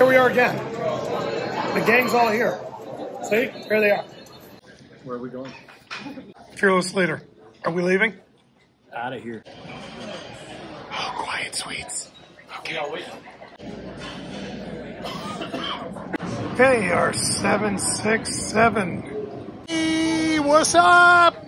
Here we are again. The gang's all here. See? Here they are. Where are we going? Fearless leader. Are we leaving? Out of here. Oh, quiet sweets. Okay. Yeah, wait. Okay, our 767. Hey, what's up?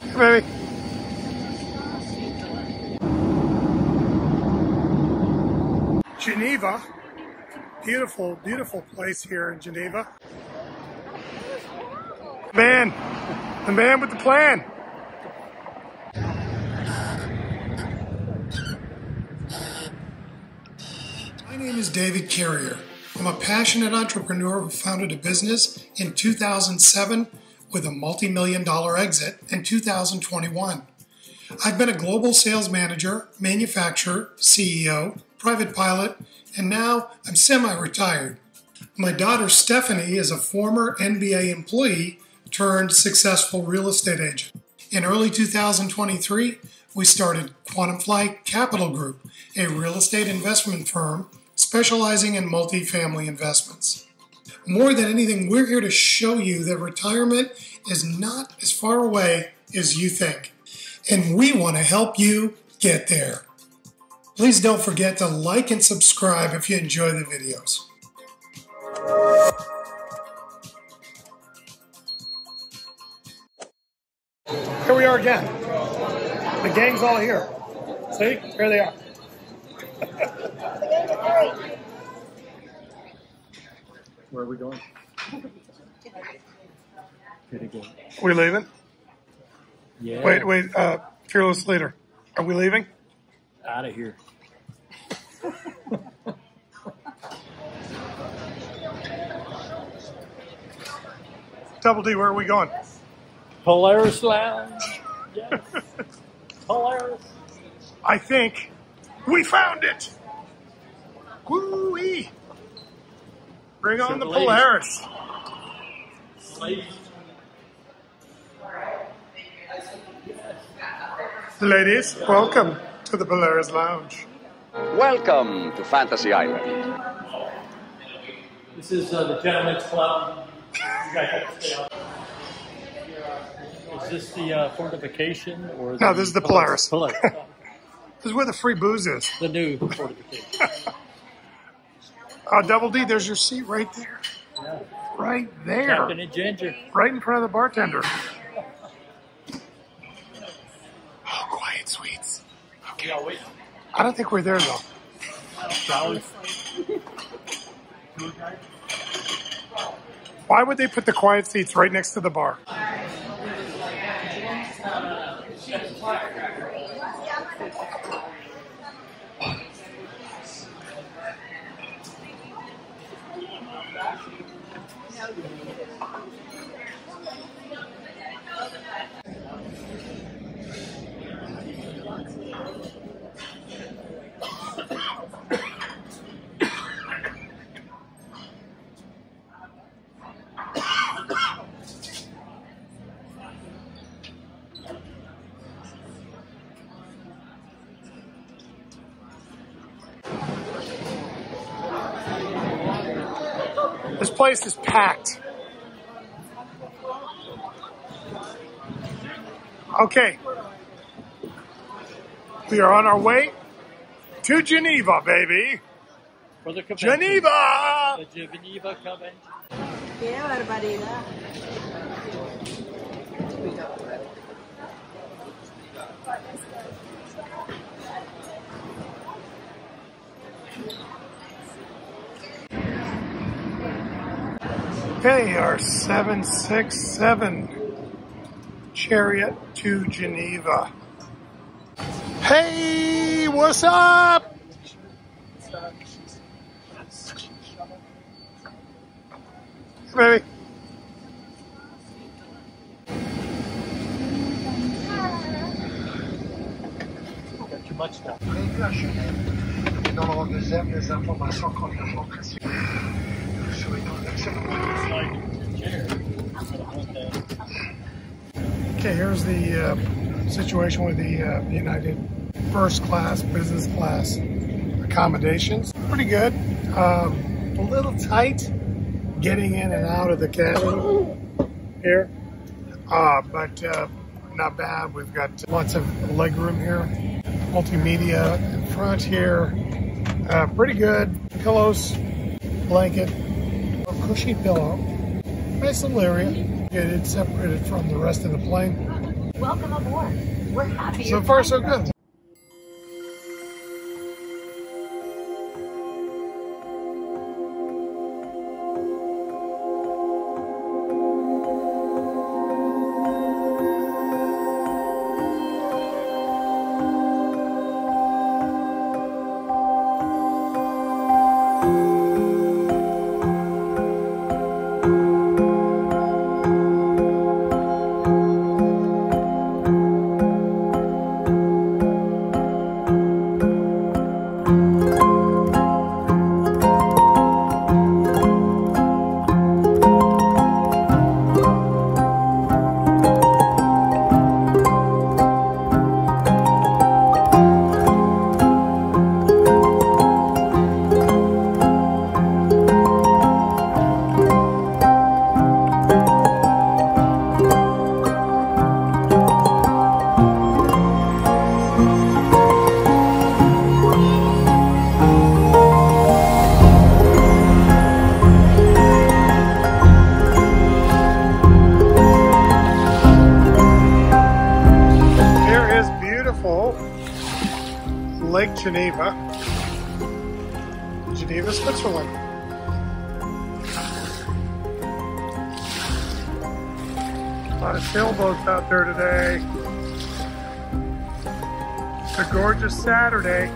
Hey, baby. Geneva. Beautiful, beautiful place here in Geneva. Man, the man with the plan. My name is David Carrier. I'm a passionate entrepreneur who founded a business in 2007 with a multi million dollar exit in 2021. I've been a global sales manager, manufacturer, CEO, private pilot, and now I'm semi retired. My daughter Stephanie is a former NBA employee turned successful real estate agent. In early 2023, we started Quantum Quantumfly Capital Group, a real estate investment firm specializing in multifamily investments. More than anything, we're here to show you that retirement is not as far away as you think. And we want to help you get there. Please don't forget to like and subscribe if you enjoy the videos. Here we are again. The gang's all here. See? Here they are. Where are we going? Pretty good. we leaving? Yeah. Wait, wait, uh, fearless leader. Are we leaving? Out of here. Double D, where are we going? Polaris Lounge. Yes. Polaris. I think we found it. Woo-wee. Bring on the Ladies. Polaris. Ladies. Ladies, welcome to the Polaris Lounge. Welcome to Fantasy Island. This is uh, the Gentleman's Club. You guys have to stay on. Is this the uh, fortification or No, this is the Polaris. Polaris. This is where the free booze is. the new fortification. Uh, Double D, there's your seat right there. Yeah. Right there. Captain and Ginger. Right in front of the bartender. I don't think we're there though. Why would they put the quiet seats right next to the bar? This place is packed. Okay. We are on our way to Geneva, baby. For the convention. Geneva! The Geneva Convention. Okay, our 767 chariot to Geneva. Hey, what's up? Baby. Got too much stuff. prévu à Genève. Et dans le rang deuxième, les informations quant à Okay, here's the uh, situation with the uh, United first class, business class accommodations. Pretty good. Um, a little tight getting in and out of the cabin here, uh, but uh, not bad. We've got lots of leg room here, multimedia in front here. Uh, pretty good. Pillows, blanket, cushy pillow. Nice little area. It's separated from the rest of the plane. Welcome aboard. We're happy. So far, so good. Geneva, Geneva, Switzerland. A lot of sailboats out there today. It's a gorgeous Saturday.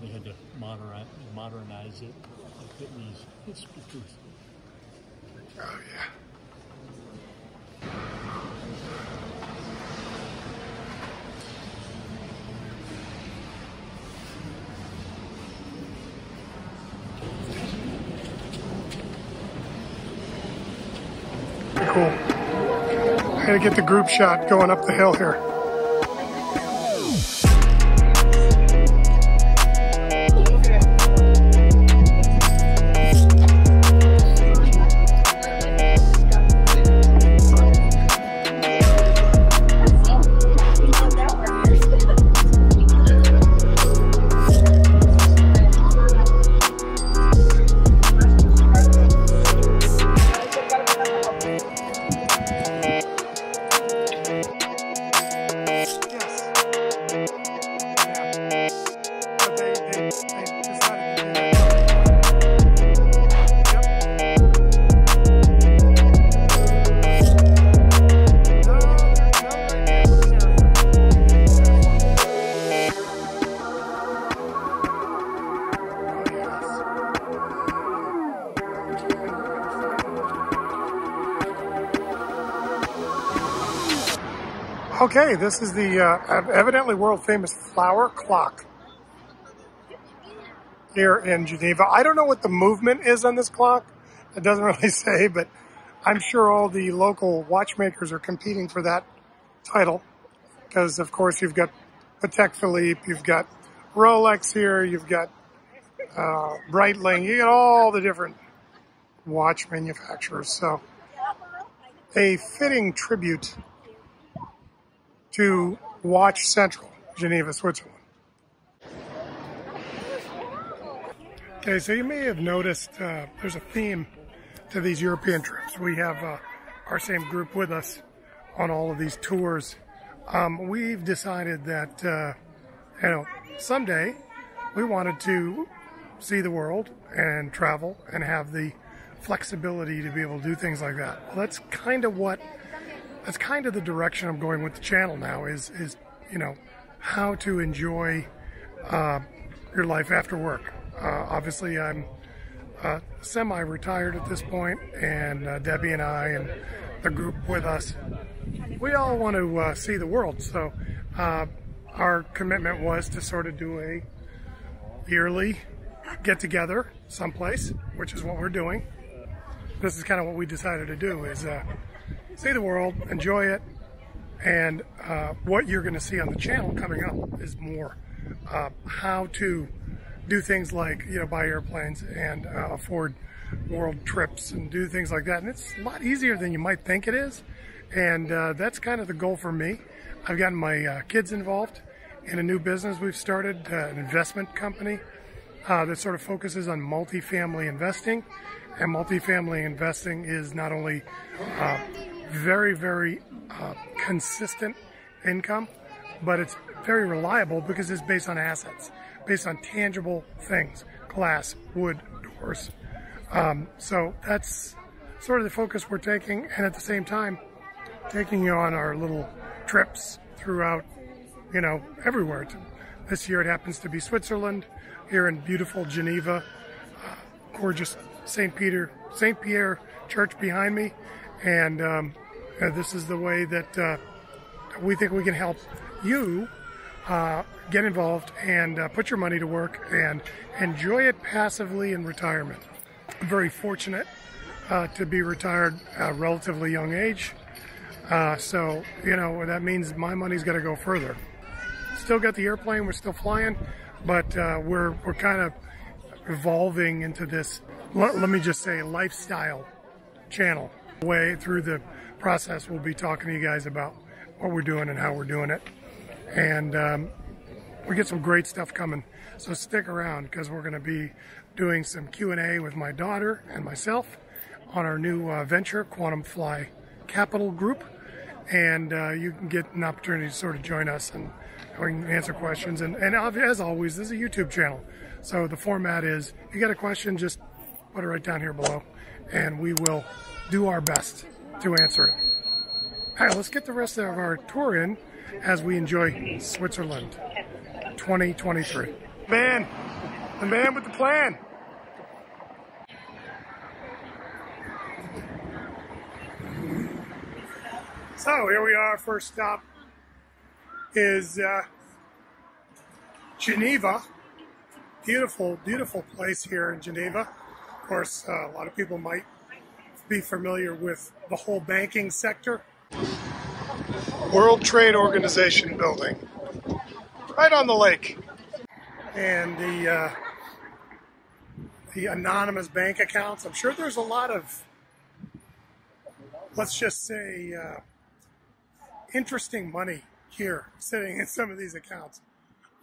They had to modernize, modernize it, like put these speakers. Oh, yeah. Cool. I gotta get the group shot going up the hill here. Okay, this is the uh, evidently world famous flower clock here in Geneva. I don't know what the movement is on this clock. It doesn't really say, but I'm sure all the local watchmakers are competing for that title because, of course, you've got Patek Philippe, you've got Rolex here, you've got uh, Breitling, you got all the different watch manufacturers. So, a fitting tribute to Watch Central, Geneva, Switzerland. Okay, so you may have noticed uh, there's a theme to these European trips. We have uh, our same group with us on all of these tours. Um, we've decided that, uh, you know, someday we wanted to see the world and travel and have the flexibility to be able to do things like that. Well, that's kind of what, that's kind of the direction I'm going with the channel now is, is you know, how to enjoy uh, your life after work. Uh, obviously, I'm uh, semi-retired at this point, and uh, Debbie and I and the group with us, we all want to uh, see the world. So uh, our commitment was to sort of do a yearly get together someplace, which is what we're doing. This is kind of what we decided to do: is see the world, enjoy it, and what you're going to see on the channel coming up is more how to do things like, you know, buy airplanes and uh, afford world trips and do things like that. And it's a lot easier than you might think it is. And uh, that's kind of the goal for me. I've gotten my uh, kids involved in a new business we've started, uh, an investment company uh, that sort of focuses on multifamily investing. And multifamily investing is not only uh, very, very consistent income, but it's very reliable because it's based on assets based on tangible things, glass, wood, doors. Um, so that's sort of the focus we're taking, and at the same time, taking you on our little trips throughout, you know, everywhere. This year it happens to be Switzerland, here in beautiful Geneva, uh, gorgeous St. Peter, St. Pierre Church behind me, and um, uh, this is the way that uh, we think we can help you uh, get involved and uh, put your money to work and enjoy it passively in retirement. I'm very fortunate uh, to be retired at a relatively young age. Uh, so, you know, that means my money's got to go further. Still got the airplane, we're still flying, but we're, we're kind of evolving into this, let, let me just say, lifestyle channel. Way through the process, we'll be talking to you guys about what we're doing and how we're doing it. And um, we get some great stuff coming. So stick around because we're going to be doing some Q&A with my daughter and myself on our new uh, venture, Quantum Fly Capital Group. And uh, you can get an opportunity to sort of join us and we can answer questions. And, and as always, this is a YouTube channel. So the format is, if you got a question, just put it right down here below. And we will do our best to answer it. All right, let's get the rest of our tour in as we enjoy Switzerland. 2023. Man, the man with the plan. So here we are, first stop is uh, Geneva. Beautiful, beautiful place here in Geneva. Of course, uh, a lot of people might be familiar with the whole banking sector. World Trade Organization building right on the lake. And the uh, the anonymous bank accounts. I'm sure there's a lot of, let's just say, uh, interesting money here sitting in some of these accounts.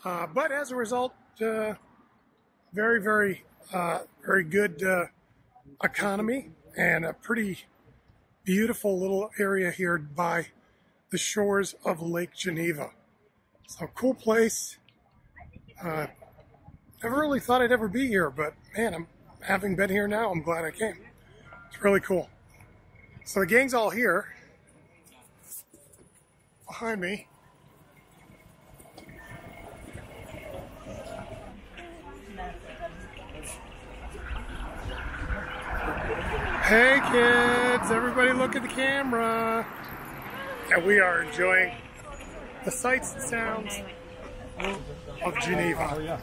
Uh, but as a result, uh, very, very, uh, very good uh, economy and a pretty beautiful little area here by the shores of Lake Geneva. So cool place. Uh, never really thought I'd ever be here, but man, I'm having been here now. I'm glad I came. It's really cool. So the gang's all here behind me. Hey kids, everybody look at the camera. And we are enjoying the sights and sounds of Geneva. Oh,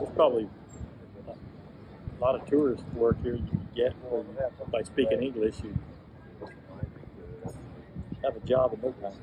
There's probably a lot of tourist work here you can get by speaking English. You have a job in no time.